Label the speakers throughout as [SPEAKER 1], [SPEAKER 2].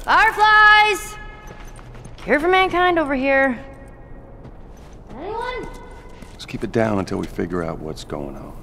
[SPEAKER 1] Fireflies! Care for mankind over here. Anyone?
[SPEAKER 2] Let's keep it down until we figure out what's going on.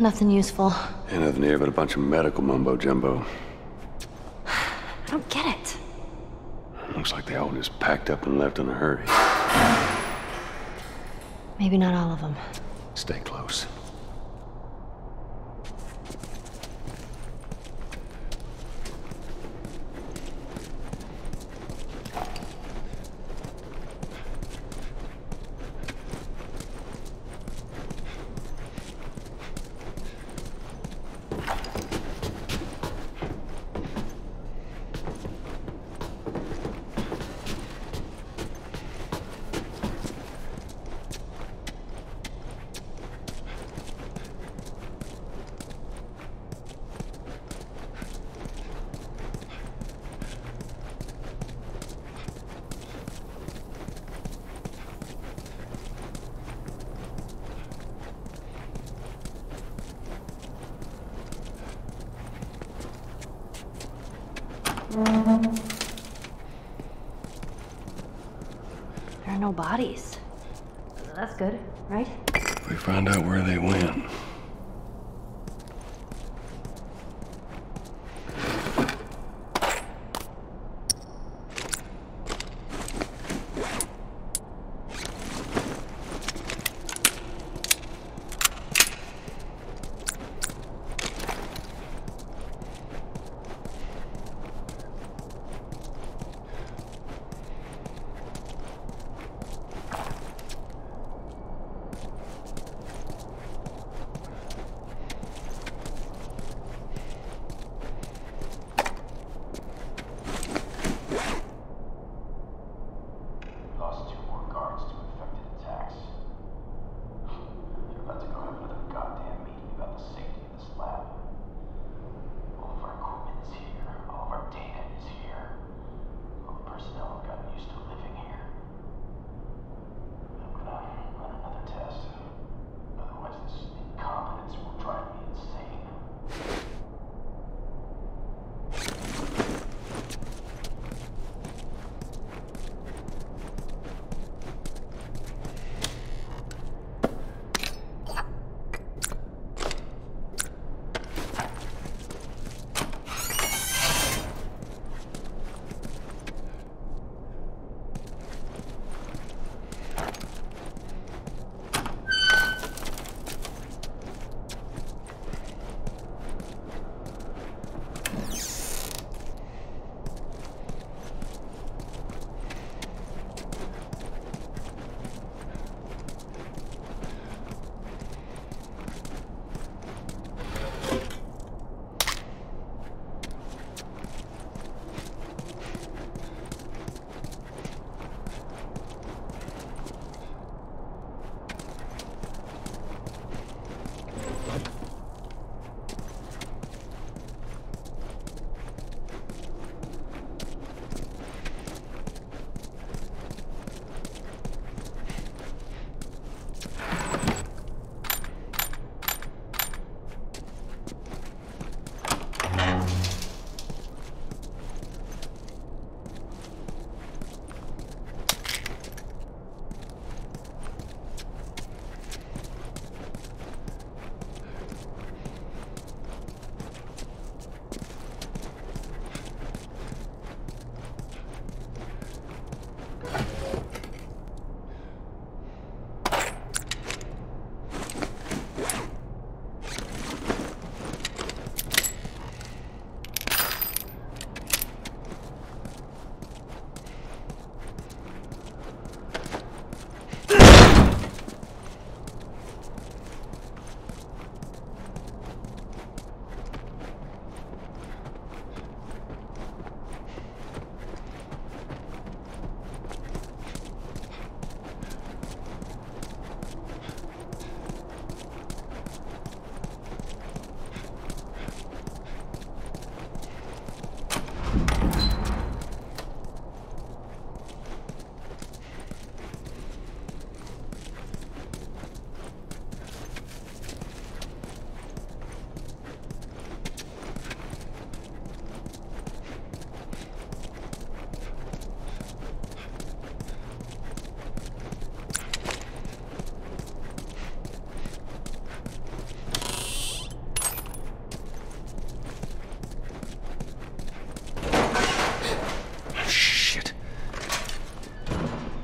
[SPEAKER 1] Nothing useful.
[SPEAKER 2] Ain't nothing here but a bunch of medical mumbo jumbo.
[SPEAKER 1] I don't get it.
[SPEAKER 2] Looks like they all just packed up and left in a hurry.
[SPEAKER 1] Maybe not all of them.
[SPEAKER 2] Stay close.
[SPEAKER 1] Bodies. That's good, right?
[SPEAKER 2] We find out where they went.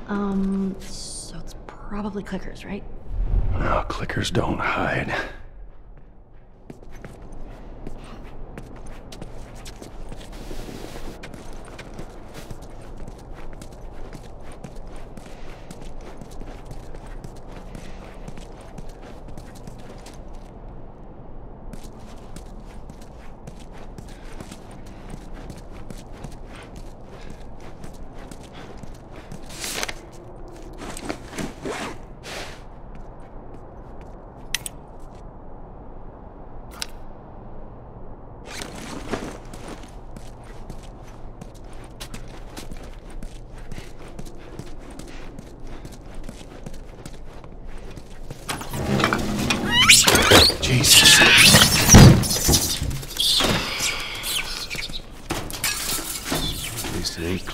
[SPEAKER 1] Um, so it's probably clickers, right?
[SPEAKER 2] No, clickers don't hide.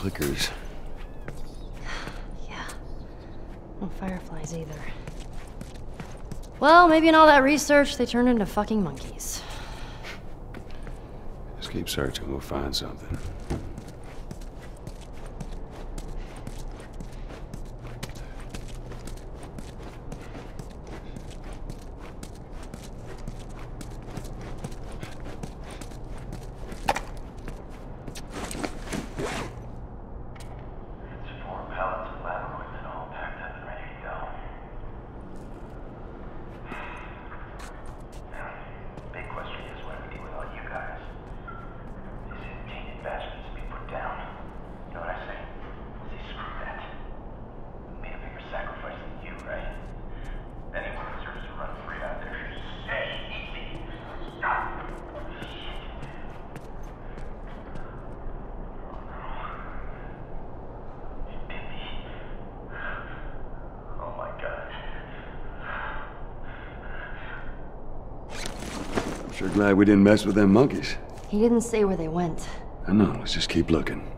[SPEAKER 2] Least it ain't clickers.
[SPEAKER 1] Yeah. No fireflies either. Well, maybe in all that research, they turned into fucking monkeys.
[SPEAKER 2] Just keep searching, we'll find something.
[SPEAKER 3] Four pallets of lab equipment all packed up and ready to go. Now, big question is what do we do with all you guys? These tainted bastards to be put down. You know what I say? Say screw that. We made a bigger sacrifice than you, right? Anyone deserves to run free out there. Hey, easy. Stop. You did me. Oh my god.
[SPEAKER 2] I'm sure glad we didn't mess with them monkeys.
[SPEAKER 1] He didn't say where they went.
[SPEAKER 2] I know, let's just keep looking.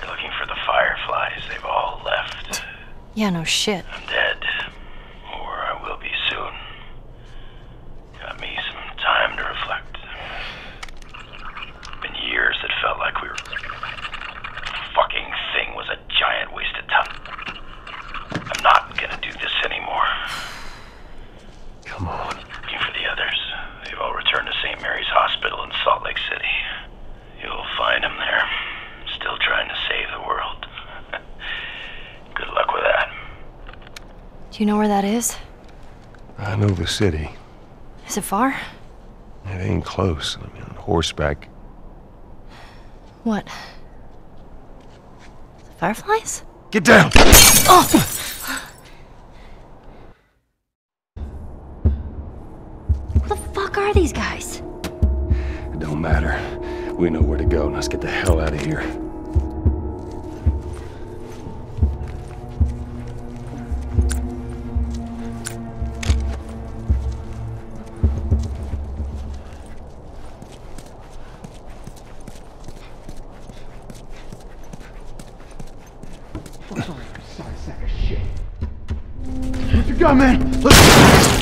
[SPEAKER 3] You're looking for the fireflies. They've all left.
[SPEAKER 1] Yeah, no shit.
[SPEAKER 3] I'm dead. Or I will be soon. Got me some time to reflect. Been years that felt like we were. Fucking thing was a giant waste of time. I'm not gonna do this anymore.
[SPEAKER 2] Come on.
[SPEAKER 3] Looking for the others. They've all returned to St. Mary's Hospital in Salt Lake City. You'll find them there, still trying to save the world. Good luck with that.
[SPEAKER 1] Do you know where that is?
[SPEAKER 2] I know the city.
[SPEAKER 1] Is it far?
[SPEAKER 2] It ain't close. I mean, on horseback.
[SPEAKER 1] What? The fireflies?
[SPEAKER 2] Get down! oh!
[SPEAKER 1] Who the fuck are these guys?
[SPEAKER 2] It don't matter. We know where to go. Let's get the hell out of here.
[SPEAKER 4] What you got, man? Let's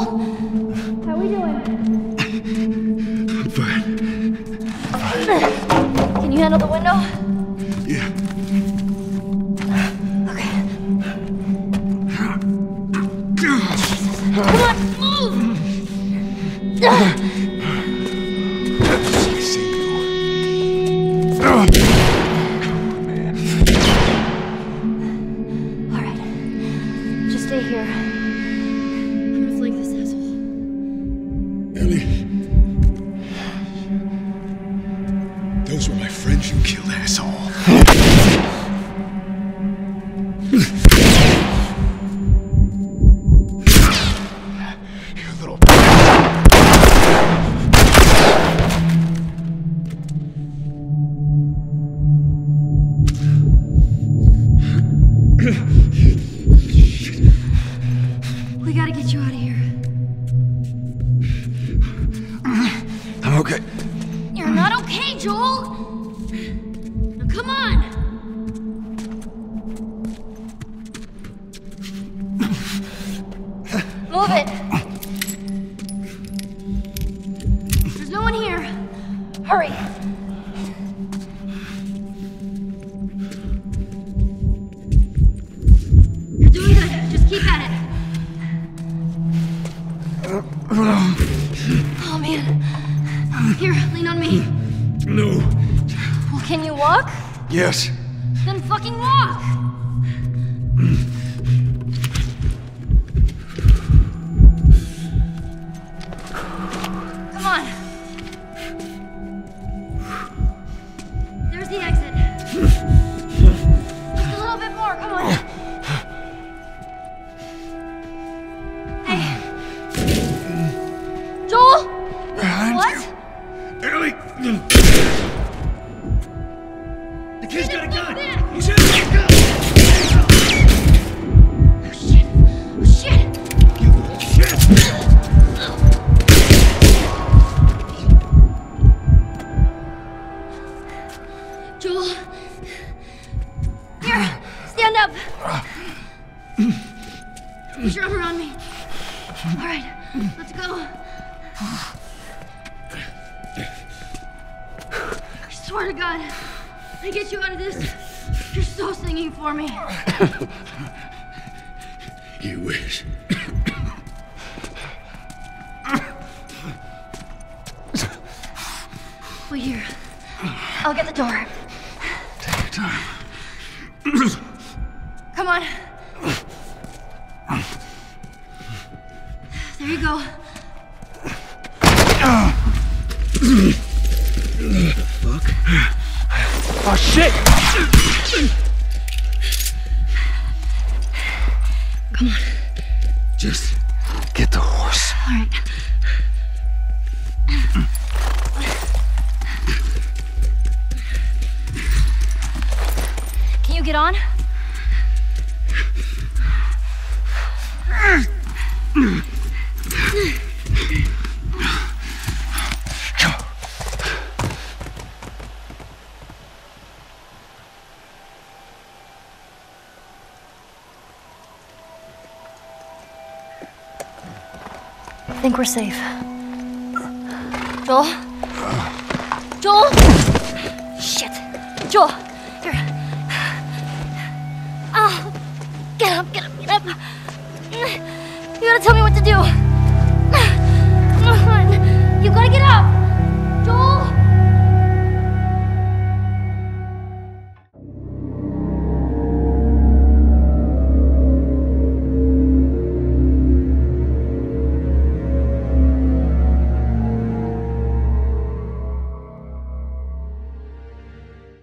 [SPEAKER 1] well? How we doing?
[SPEAKER 4] I'm fine.
[SPEAKER 1] Can you handle the window? walk?
[SPEAKER 4] Yes.
[SPEAKER 1] Then fucking walk! Come on. There you
[SPEAKER 4] go.
[SPEAKER 1] What
[SPEAKER 4] the Fuck.
[SPEAKER 1] Oh shit! Come on.
[SPEAKER 4] Just
[SPEAKER 1] I think we're safe. Joel? Joel? Shit. Joel!